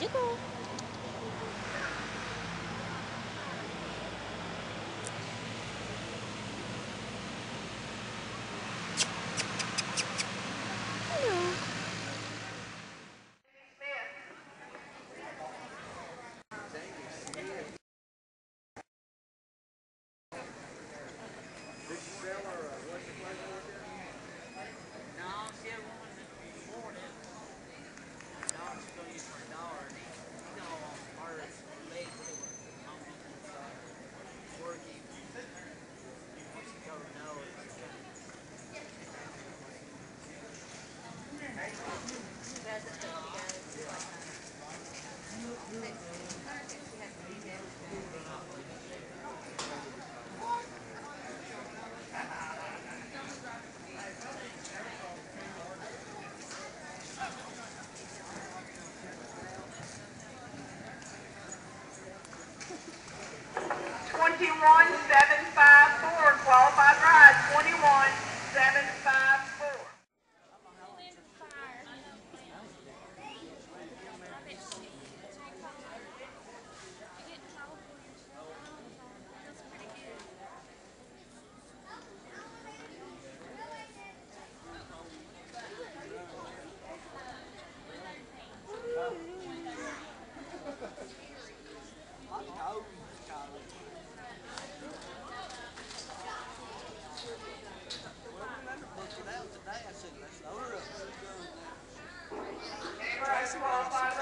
Тихо. 21754, qualified ride 21. disqualified